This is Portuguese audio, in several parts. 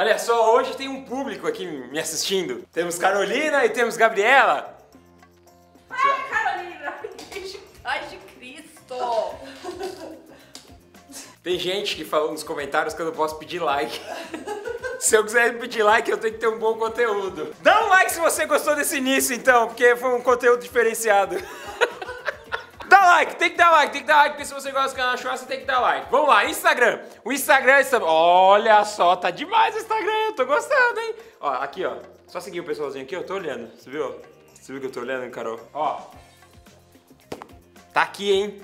Olha só, hoje tem um público aqui me assistindo. Temos Carolina e temos Gabriela. Ai, Carolina! Ai, de Cristo! Tem gente que falou nos comentários que eu não posso pedir like. Se eu quiser pedir like, eu tenho que ter um bom conteúdo. Dá um like se você gostou desse início, então, porque foi um conteúdo diferenciado. Like, tem que dar like, tem que dar like, porque se você gosta do canal você tem que dar like. Vamos lá, Instagram. O Instagram está... Olha só, tá demais o Instagram, eu tô gostando, hein? Ó, aqui, ó. Só seguir o pessoalzinho aqui, eu tô olhando. Você viu? Você viu que eu tô olhando, Carol? Ó. Tá aqui, hein?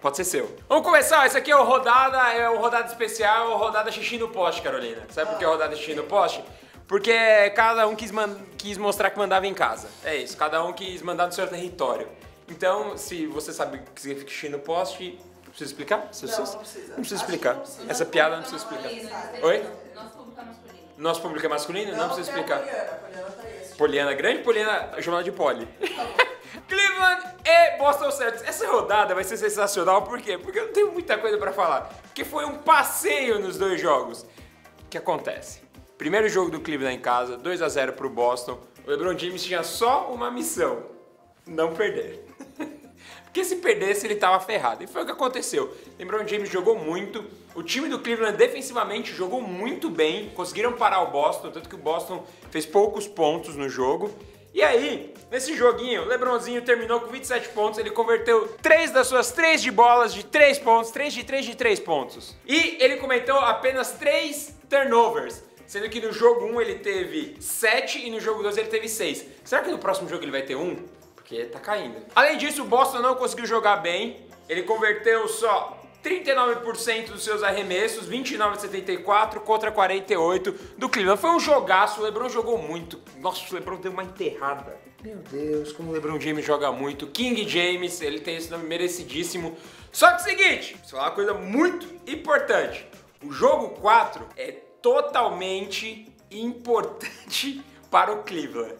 Pode ser seu. Vamos começar, esse aqui é o rodada, é o rodada especial, o rodada xixi no poste, Carolina. Sabe por que é o rodada xixi no poste? Porque cada um quis, quis mostrar que mandava em casa. É isso, cada um quis mandar no seu território. Então, se você sabe o que significa xixi no poste, precisa explicar? Você- Não, você- não precisa. Não precisa explicar. não precisa. Essa piada não precisa explicar. Oi? Nosso público é masculino. Nosso público é masculino? Não, precisa tem a explicar. Poliana, a Poliana tá Poliana grande, Poliana chamada de Poli. Cleveland e Boston Celtics. Essa rodada vai ser sensacional, por quê? Porque eu não tenho muita coisa pra falar. Porque foi um passeio nos dois jogos. O que acontece? Primeiro jogo do Cleveland em casa, 2 a 0 pro Boston. O LeBron James tinha só uma missão: não perder. Porque se perdesse, ele tava ferrado. E foi o que aconteceu. LeBron James jogou muito. O time do Cleveland defensivamente jogou muito bem. Conseguiram parar o Boston, tanto que o Boston fez poucos pontos no jogo. E aí, nesse joguinho, o LeBronzinho terminou com 27 pontos. Ele converteu 3 das suas 3 de bolas de 3 pontos, 3 de 3 de 3 pontos. E ele cometeu apenas 3 turnovers. Sendo que no jogo 1 ele teve 7 e no jogo 2 ele teve 6. Será que no próximo jogo ele vai ter 1? Porque tá caindo. Além disso, o Boston não conseguiu jogar bem. Ele converteu só 39% dos seus arremessos, 29 de 74 contra 48 do Cleveland. Foi um jogaço, o LeBron jogou muito. Nossa, o LeBron deu uma enterrada. Meu Deus, como o LeBron James joga muito. King James, ele tem esse nome merecidíssimo. Só que é o seguinte, isso é uma coisa muito importante. O jogo 4 é totalmente importante para o Cleveland.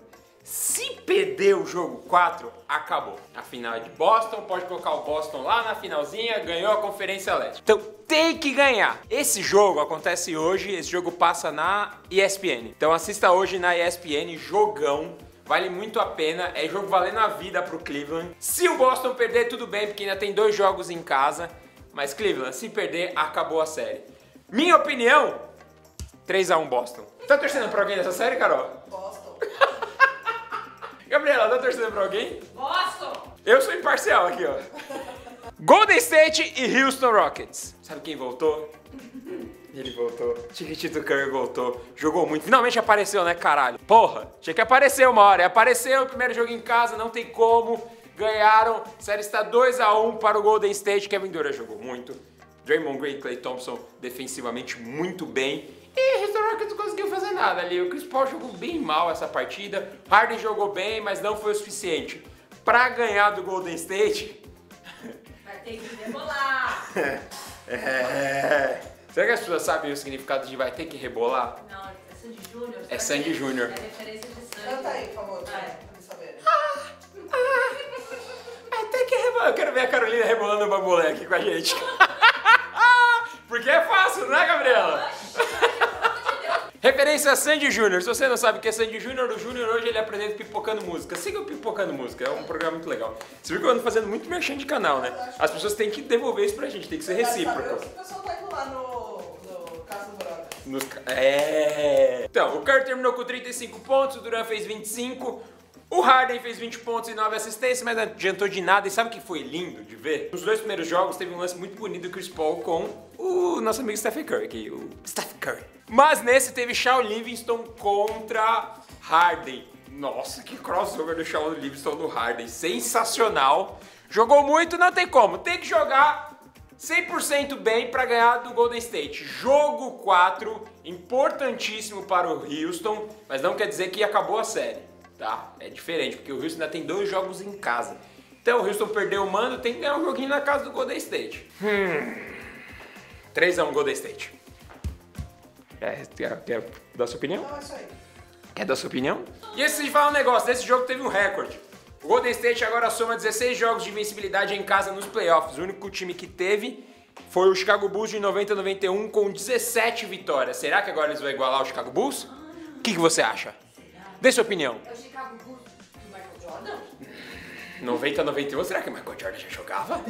Se perder o jogo 4, acabou. A final é de Boston, pode colocar o Boston lá na finalzinha, ganhou a Conferência Leste. Então tem que ganhar. Esse jogo acontece hoje, esse jogo passa na ESPN. Então assista hoje na ESPN, jogão. Vale muito a pena, é jogo valendo a vida pro Cleveland. Se o Boston perder, tudo bem, porque ainda tem dois jogos em casa. Mas Cleveland, se perder, acabou a série. Minha opinião, 3x1 Boston. Tá torcendo pra alguém nessa série, Carol? Gabriela, tá torcendo pra alguém? Boston! Eu sou imparcial aqui, ó. Golden State e Houston Rockets. Sabe quem voltou? Ele voltou. Chiquitito Curry voltou. Jogou muito. Finalmente apareceu, né, caralho? Porra, tinha que aparecer uma hora. Apareceu primeiro jogo em casa, não tem como. Ganharam. A série está 2x1 para o Golden State. Kevin Durant jogou muito. Draymond Green e Clay Thompson defensivamente muito bem. E o Houston Rockets não conseguiu fazer nada ali. O Chris Paul jogou bem mal essa partida. Harden jogou bem, mas não foi o suficiente. Pra ganhar do Golden State, Vai ter que rebolar! é... Será que as pessoas sabem o significado de vai ter que rebolar? Não, é Sandy Júnior. É Sandy Júnior. É referência de Sandy. Canta aí, por favor, pra Vai. eles saberem. Vai ter que rebolar. Eu quero ver a Carolina rebolando o bambolé aqui com a gente. Porque é fácil, não é, Gabriela? Referência a Sandy Júnior. Se você não sabe o que é Sandy Júnior, o Júnior hoje ele apresenta Pipocando Música. Siga o Pipocando Música, é um programa muito legal. Você viu que eu ando fazendo muito merchan de canal, né? As pessoas têm que devolver isso pra gente, tem que ser recíproco. o pessoal tá indo lá no, Caso ca- É. Então, o Curry terminou com 35 pontos, o Durant fez 25, o Harden fez 20 pontos e 9 assistências, mas não adiantou de nada. E sabe o que foi lindo de ver? Nos dois primeiros jogos teve um lance muito bonito do Chris Paul com o nosso amigo Stephen Curry, aqui, o Stephen Curry. Mas nesse teve Shawn Livingston contra Harden. Nossa, que crossover do Shawn Livingston do Harden. Sensacional. Jogou muito, não tem como. Tem que jogar 100% bem para ganhar do Golden State. Jogo 4, importantíssimo para o Houston, mas não quer dizer que acabou a série, tá? É diferente, porque o Houston ainda tem dois jogos em casa. Então o Houston perdeu o mando, tem que ganhar um joguinho na casa do Golden State. Hum. 3x1 Golden State. Quer, quer, quer dar sua opinião? Não, é isso aí. Quer dar sua opinião? E esse de falar um negócio, nesse jogo teve um recorde. O Golden State agora soma 16 jogos de invencibilidade em casa nos playoffs. O único time que teve foi o Chicago Bulls de 90-91 com 17 vitórias. Será que agora eles vão igualar o Chicago Bulls? O que, que você acha? Dê sua opinião. É o Chicago Bulls do Michael Jordan? 90 91, será que o Michael Jordan já jogava?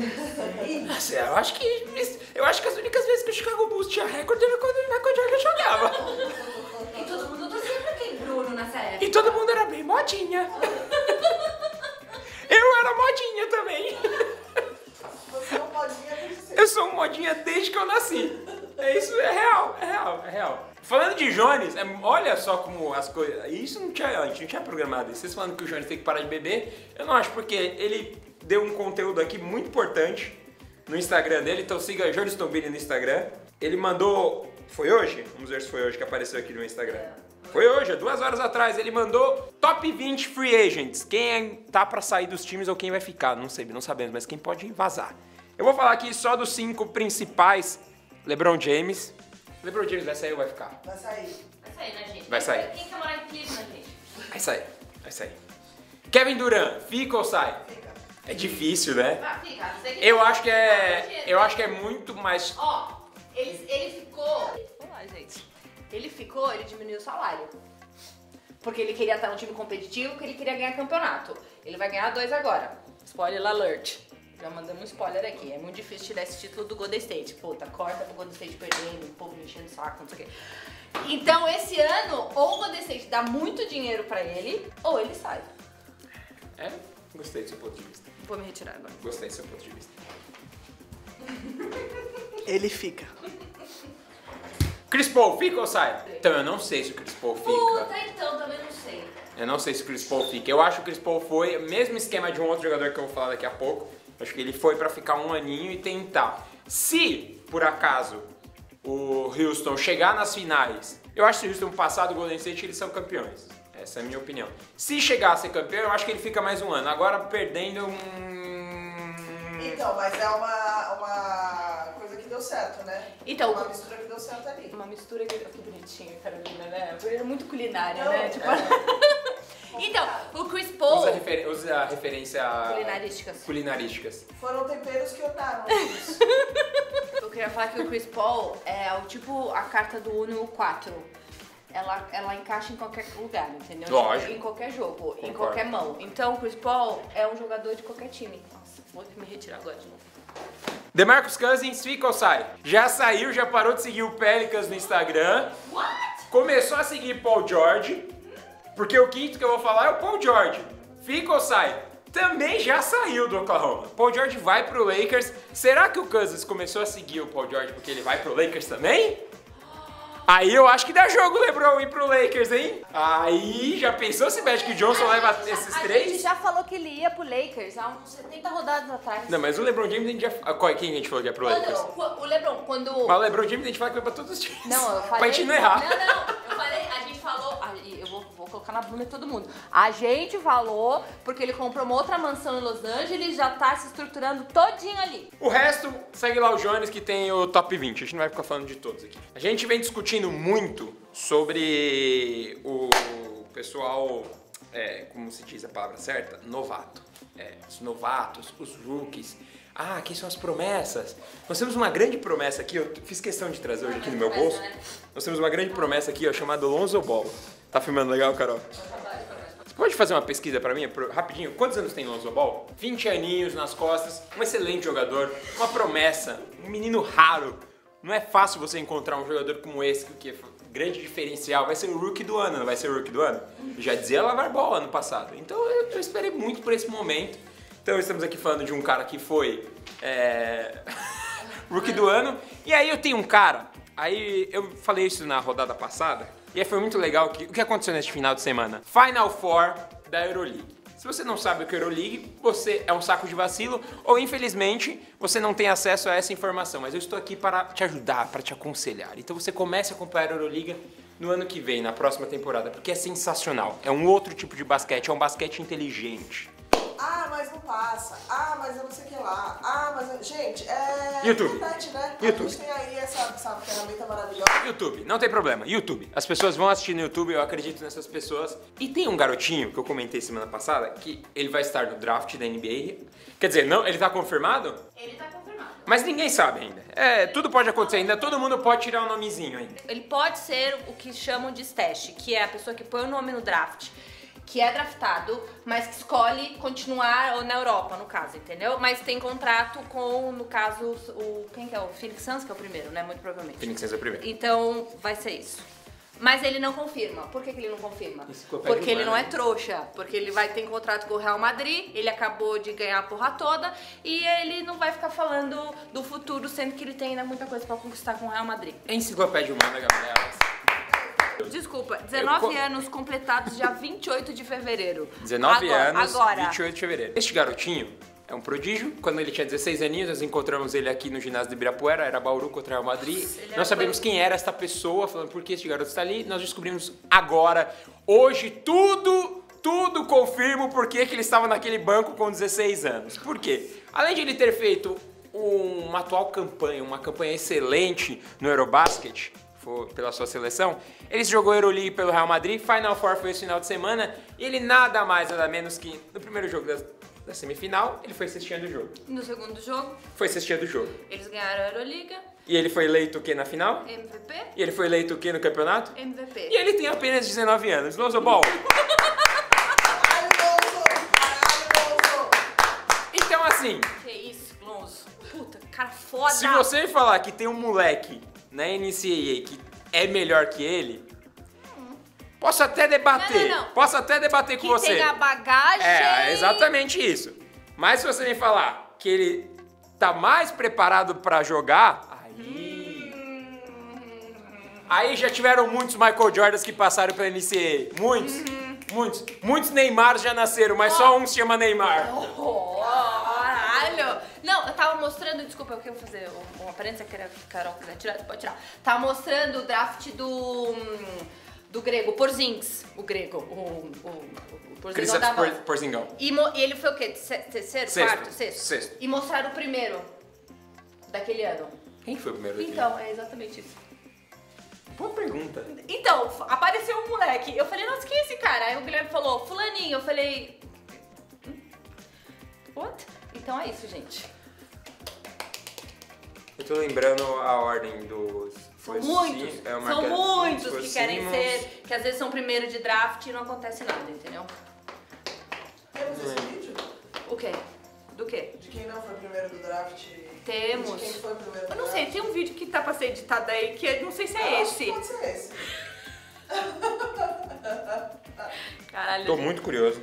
Nossa, eu acho que eu acho que as únicas vezes que o Chicago Bulls tinha recorde era quando o Michael Jordan jogava. E todo mundo torcia pra quem? Bruno nessa época. E todo mundo era bem modinha. Eu era modinha também. Você não pode vir desde. Eu sou um modinha desde que eu nasci. É isso, é real, é real, é real. Falando de Jones, é- olha só como as coisas. Isso não tinha, a gente não tinha programado. Vocês falando que o Jones tem que parar de beber, eu não acho, porque ele deu um conteúdo aqui muito importante no Instagram dele, então siga Jones Tombini no Instagram. Ele mandou. Foi hoje? Vamos ver se foi hoje que apareceu aqui no Instagram. Foi hoje, duas horas atrás. Ele mandou top 20 free agents. Quem tá pra sair dos times ou quem vai ficar. Não sei, não sabemos, mas quem pode vazar. Eu vou falar aqui só dos cinco principais. LeBron James. LeBron James vai sair ou vai ficar? Vai sair. Vai sair, né, gente? Vai sair. Quem quer morar em Cleveland, gente? Vai sair, vai sair. Kevin Durant, fica ou sai? Fica. É difícil, né? Ah, fica. Eu acho que é. Eu acho que é muito mais. Ó, ele, ele ficou... Vamos lá, gente. Ele ficou, ele diminuiu o salário. Porque ele queria estar num time competitivo, porque ele queria ganhar campeonato. Ele vai ganhar dois agora. Spoiler alert. Já mandamos um spoiler aqui. É muito difícil tirar esse título do Golden State. Puta, corta pro Golden State perdendo, o povo me enchendo o saco, não sei o quê. Então, esse ano, ou o Golden State dá muito dinheiro pra ele, ou ele sai. É? Gostei do seu ponto de vista. Vou me retirar agora. Gostei do seu ponto de vista. Ele fica. Chris Paul, fica ou sai? Então eu não sei se o Chris Paul fica. Puta, então, também não sei. Eu não sei se o Chris Paul fica. Eu acho que o Chris Paul foi, mesmo esquema de um outro jogador que eu vou falar daqui a pouco. Acho que ele foi pra ficar um aninho e tentar. Se, por acaso, o Houston chegar nas finais, eu acho que se o Houston passar do Golden State, eles são campeões. Essa é a minha opinião. Se chegar a ser campeão, eu acho que ele fica mais um ano. Agora, perdendo um... Então, mas é uma, uma coisa que deu certo, né? Então, Uma mistura que deu certo ali. Uma mistura que. Que bonitinha, Carolina, né? É muito culinária, Não, né? Tipo... então, o Chris Paul. Usa, refer... Usa referência... Culinarísticas. Culinarísticas. Foram temperos que isso. Eu queria falar que o Chris Paul é o tipo a carta do Uno 4. Ela, ela encaixa em qualquer lugar, entendeu? Lógico. Em qualquer jogo, em Concordo. qualquer mão. Então o Chris Paul é um jogador de qualquer time. Nossa, vou me retirar agora de novo. DeMarcus Cousins, fica ou sai? Já saiu, já parou de seguir o Pelicans no Instagram. What? Começou a seguir Paul George. Porque o quinto que eu vou falar é o Paul George. Fica ou sai? Também já saiu do Oklahoma. Paul George vai pro Lakers. Será que o Cousins começou a seguir o Paul George porque ele vai pro Lakers também? Aí eu acho que dá jogo o LeBron ir pro Lakers, hein? Aí já pensou se Magic Johnson leva já- esses A gente três? já falou que ele ia pro Lakers há uns 70 rodadas atrás. Não, mas o LeBron James a gente já. qual- Quem a gente falou que é pro Lakers? Quando, o LeBron, quando. Mas o LeBron James a gente fala que vai pra todos os times. Não, eu falei. Pra gente não errar. Não, não, eu Colocar na bunda de todo mundo. A gente falou porque ele comprou uma outra mansão em Los Angeles já tá se estruturando todinho ali. O resto, segue lá o Jones que tem o top 20. A gente não vai ficar falando de todos aqui. A gente vem discutindo muito sobre o pessoal, é, como se diz a palavra certa? Novato. É, os novatos, os rookies. Ah, quem são as promessas? Nós temos uma grande promessa aqui, eu fiz questão de trazer hoje aqui no meu bolso. Nós temos uma grande promessa aqui, ó, chamada Lonzo Ball. Tá filmando legal, Carol? Você pode fazer uma pesquisa pra mim, rapidinho? Quantos anos tem Lonzo Ball? 20 aninhos nas costas, um excelente jogador, uma promessa, um menino raro. Não é fácil você encontrar um jogador como esse, que é grande diferencial. Vai ser o rookie do ano, não vai ser o rookie do ano? Já dizia Lavar Ball ano passado. Então eu esperei muito por esse momento. Então estamos aqui falando de um cara que foi é, rookie do ano. E aí eu tenho um cara, aí eu falei isso na rodada passada, e aí foi muito legal que, o que aconteceu neste final de semana. Final Four da Euroleague. Se você não sabe o que é Euroleague, você é um saco de vacilo ou infelizmente você não tem acesso a essa informação. Mas eu estou aqui para te ajudar, para te aconselhar. Então você comece a acompanhar a Euroliga no ano que vem, na próxima temporada, porque é sensacional. É um outro tipo de basquete, é um basquete inteligente. Ah, mas não passa. Ah, mas eu não sei o que lá. Ah, mas. eu- Gente, é. YouTube. importante, né? YouTube. A gente tem aí essa, essa ferramenta maravilhosa. YouTube, não tem problema. YouTube. As pessoas vão assistir no YouTube, eu acredito nessas pessoas. E tem um garotinho que eu comentei semana passada que ele vai estar no draft da NBA. Quer dizer, não, ele tá confirmado? Ele tá confirmado. Mas ninguém sabe ainda. É, tudo pode acontecer ainda, todo mundo pode tirar um nomezinho ainda. Ele pode ser o que chamam de stash, que é a pessoa que põe o nome no draft, que é draftado, mas que escolhe continuar na Europa, no caso, entendeu? Mas tem contrato com, no caso, o. Quem que é? O Phoenix Suns, que é o primeiro, né? Muito provavelmente. Phoenix Suns é o primeiro. Então vai ser isso. Mas ele não confirma. Por que, que ele não confirma? Porque ele não é trouxa. Porque ele vai ter um contrato com o Real Madrid, ele acabou de ganhar a porra toda e ele não vai ficar falando do futuro, sendo que ele tem ainda muita coisa pra conquistar com o Real Madrid. Enciclopédia humana, Gabriela. Desculpa, 19 Eu anos completados dia 28 de fevereiro. 19 agora, anos, Agora. 28 de fevereiro. Este garotinho é um prodígio. Quando ele tinha 16 aninhos, nós encontramos ele aqui no ginásio de Ibirapuera, era Bauru contra o Real Madrid. ele Nós sabemos quem era esta pessoa, falando por que este garoto está ali. Nós descobrimos agora, hoje, tudo, tudo confirma o porquê que ele estava naquele banco com 16 anos. Por quê? Além de ele ter feito uma atual campanha, uma campanha excelente no Eurobasket, for- pela sua seleção. Ele jogou Euroleague pelo Real Madrid, Final Four foi esse final de semana, e ele nada mais, nada menos que no primeiro jogo da, da semifinal, ele foi cestinha do jogo. No segundo jogo, Foi cestinha do jogo. eles ganharam a Euroliga, E ele foi eleito o que na final? MVP, E ele foi eleito o que no campeonato? MVP. E ele tem apenas 19 anos. Lonzo Ball. Então assim, Que isso, Lonzo. Puta, cara foda. se você falar que tem um moleque na NCAA que é melhor que ele, posso até debater. Não, não, não. Posso até debater com que você. tem a bagagem. É, exatamente isso. Mas se você me falar que ele tá mais preparado pra jogar, aí. Aí já tiveram muitos Michael Jordans que passaram pela NCAA. Muitos. Muitos. Muitos Neymars já nasceram, mas só um se chama Neymar. Oh, Não, eu tava mostrando, desculpa, eu quero fazer um- uma aparência que a Carol quiser tirar, pode tirar. Tava mostrando o draft do. hum, do grego, Porzingis, o grego, o, o, o Porzingão da. Por- Porzingão. E, e ele foi o quê? Terceiro? Sexto. Quarto? Sexto? Sexto. E mostraram o primeiro daquele ano. Quem foi o primeiro dele? Então, é exatamente isso. Boa pergunta. Então, apareceu um moleque. Eu falei, nossa, quem é esse cara? Aí o Guilherme falou, fulaninho. Eu falei... "Hum? What? Então é isso, gente. Eu tô lembrando a ordem dos. São muitos, Sim- é são muitos que querem Simmons. ser, que às vezes são primeiro de draft e não acontece nada, entendeu? Temos esse vídeo? O quê? Do quê? De quem não foi primeiro do draft? Temos. De quem foi primeiro do Eu não draft? sei, tem um vídeo que tá pra ser editado aí que eu não sei se Eu é acho que esse. Pode ser esse. Caralho. Tô gente. muito curioso.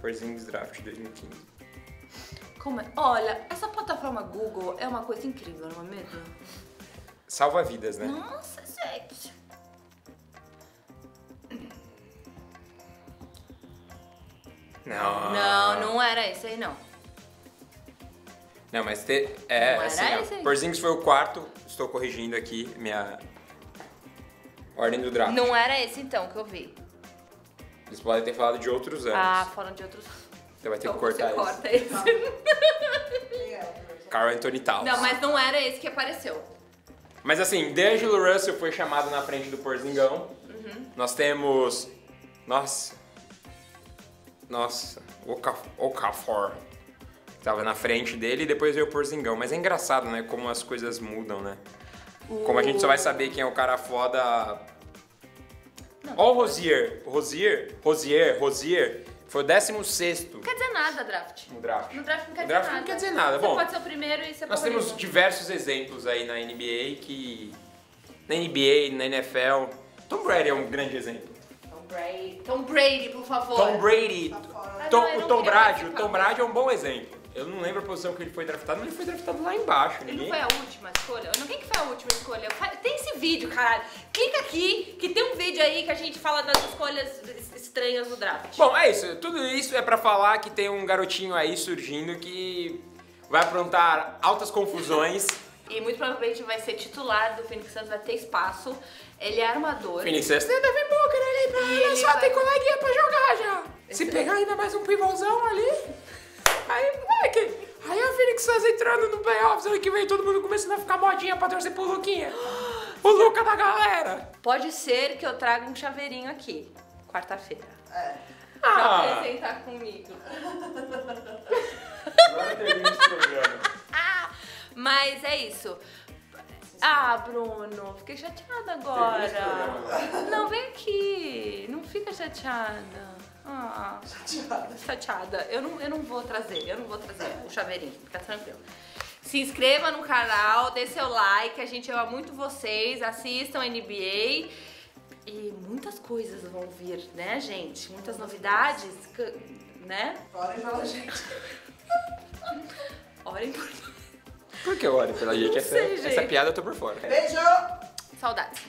Porzingis Draft 2015. Como é? Olha, essa plataforma Google é uma coisa incrível, não é mesmo? Salva vidas, né? Nossa, gente. Não. Não, não era esse aí, não. Não, mas te, é Não assim, ó, esse? Porzingis foi o quarto. Estou corrigindo aqui minha ordem do draft. Não era esse então que eu vi. Eles podem ter falado de outros anos. Ah, falando de outros. então vai ter Então que cortar você isso. corta esse. Primeiro? Carl Anthony Towns. Não, mas não era esse que apareceu. Mas assim, D'Angelo Russell foi chamado na frente do Porzingão. Uhum. Nós temos. Nossa. Nossa. Okafor. Tava na frente dele e depois veio o Porzingão. Mas é engraçado, né? Como as coisas mudam, né? Como a gente só vai saber quem é o cara foda. Ó o Rosier. Rosier, Rosier, Rosier. Foi o 16 Não quer dizer nada, draft. no draft. No draft não quer No dizer draft nada. não quer dizer nada. Você Bom, pode ser o primeiro e ser nós temos diversos exemplos aí na NBA que. Na NBA, na NFL. Tom Brady é um grande exemplo. Tom Brady. Tom Brady, por favor. Tom Brady. Ah, Tom- não, o Tom Brady. O. Tom Brady é um bom exemplo. Eu não lembro a posição que ele foi draftado, mas ele foi draftado lá embaixo. Ele Ninguém... não foi a última escolha? Não, quem que foi a última escolha? Tem esse vídeo, caralho. Clica aqui, que tem um vídeo aí que a gente fala das escolhas es- estranhas do draft. Bom, é isso. Tudo isso é pra falar que tem um garotinho aí surgindo que vai aprontar altas confusões. E muito provavelmente vai ser titular do Phoenix Suns, vai ter espaço. Ele é armador. Phoenix Suns tem Devin Booker ali pra ele só vai- tem coleguinha pra jogar já. Se Esse- pegar ainda mais um pivôzão ali, aí, Suns entrando no playoffs ano que vem, todo mundo começando a ficar modinha pra torcer pro Luquinha. O Luca da galera. Pode ser que eu traga um chaveirinho aqui, quarta-feira. É. Pra Ah, apresentar comigo. Agora termina esse programa. Ah, mas é isso. Ah, Bruno, fiquei chateada agora. Não, vem aqui. Não fica chateada. Chateada. chateada. Eu não, eu não vou trazer, eu não vou trazer o chaveirinho, fica tranquilo. Se inscreva no canal, dê seu like, a gente ama muito vocês, assistam NBA e muitas coisas vão vir, né, gente? Muitas novidades, né? Orem pela gente. Orem por Por que eu olho pela gente? Não Essa, sei, essa gente. piada eu tô por fora. Beijo! Saudades.